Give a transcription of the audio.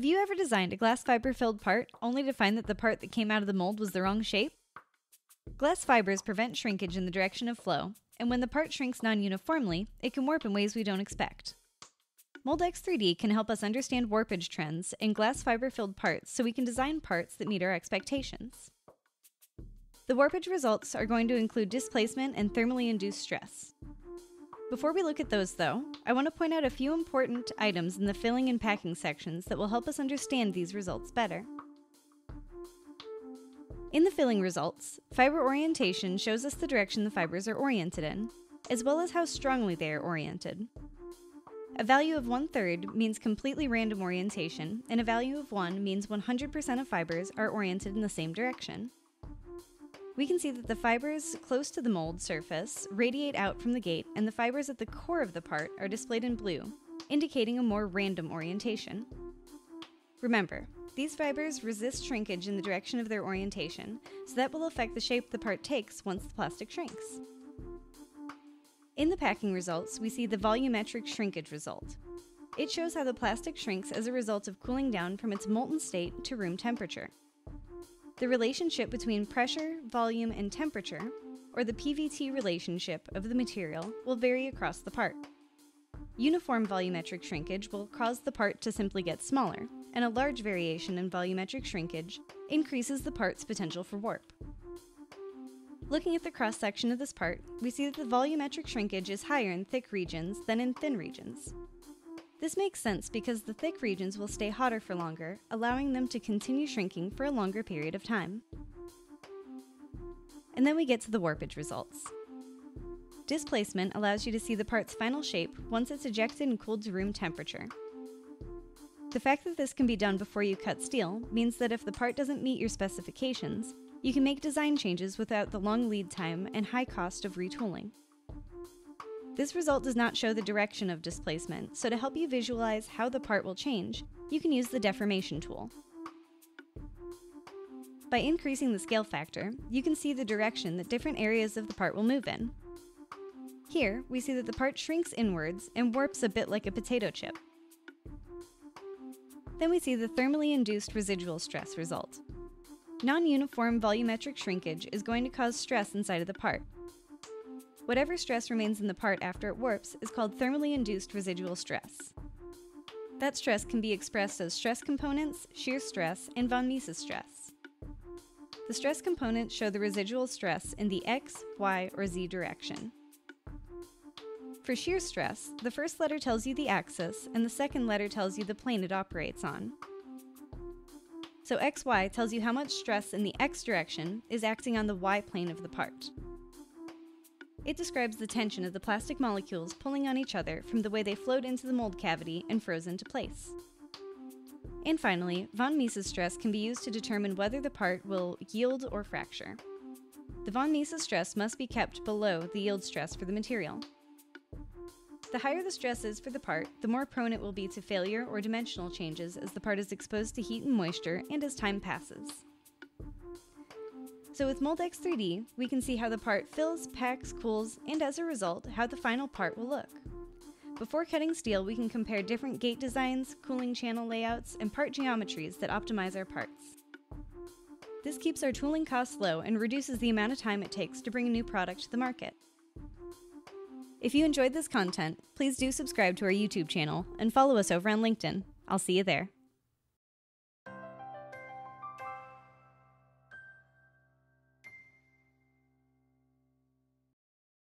Have you ever designed a glass fiber filled part only to find that the part that came out of the mold was the wrong shape? Glass fibers prevent shrinkage in the direction of flow, and when the part shrinks non uniformly, it can warp in ways we don't expect. Moldex 3D can help us understand warpage trends in glass fiber filled parts so we can design parts that meet our expectations. The warpage results are going to include displacement and thermally induced stress. Before we look at those, though, I want to point out a few important items in the filling and packing sections that will help us understand these results better. In the filling results, fiber orientation shows us the direction the fibers are oriented in, as well as how strongly they are oriented. A value of one third means completely random orientation, and a value of 1 means 100% of fibers are oriented in the same direction. We can see that the fibers close to the mold surface radiate out from the gate, and the fibers at the core of the part are displayed in blue, indicating a more random orientation. Remember, these fibers resist shrinkage in the direction of their orientation, so that will affect the shape the part takes once the plastic shrinks. In the packing results, we see the volumetric shrinkage result. It shows how the plastic shrinks as a result of cooling down from its molten state to room temperature. The relationship between pressure, volume, and temperature, or the PVT relationship of the material, will vary across the part. Uniform volumetric shrinkage will cause the part to simply get smaller, and a large variation in volumetric shrinkage increases the part's potential for warp. Looking at the cross section of this part, we see that the volumetric shrinkage is higher in thick regions than in thin regions. This makes sense because the thick regions will stay hotter for longer, allowing them to continue shrinking for a longer period of time. And then we get to the warpage results. Displacement allows you to see the part's final shape once it's ejected and cooled to room temperature. The fact that this can be done before you cut steel means that if the part doesn't meet your specifications, you can make design changes without the long lead time and high cost of retooling. This result does not show the direction of displacement, so to help you visualize how the part will change, you can use the deformation tool. By increasing the scale factor, you can see the direction that different areas of the part will move in. Here, we see that the part shrinks inwards and warps a bit like a potato chip. Then we see the thermally induced residual stress result. Non-uniform volumetric shrinkage is going to cause stress inside of the part. Whatever stress remains in the part after it warps is called thermally induced residual stress. That stress can be expressed as stress components, shear stress, and von Mises stress. The stress components show the residual stress in the x, y, or z direction. For shear stress, the first letter tells you the axis, and the second letter tells you the plane it operates on. So xy tells you how much stress in the x direction is acting on the y plane of the part. It describes the tension of the plastic molecules pulling on each other from the way they flowed into the mold cavity and froze into place. And finally, von Mises stress can be used to determine whether the part will yield or fracture. The von Mises stress must be kept below the yield stress for the material. The higher the stress is for the part, the more prone it will be to failure or dimensional changes as the part is exposed to heat and moisture and as time passes. So with Moldex 3D, we can see how the part fills, packs, cools, and as a result, how the final part will look. Before cutting steel, we can compare different gate designs, cooling channel layouts, and part geometries that optimize our parts. This keeps our tooling costs low and reduces the amount of time it takes to bring a new product to the market. If you enjoyed this content, please do subscribe to our YouTube channel and follow us over on LinkedIn. I'll see you there.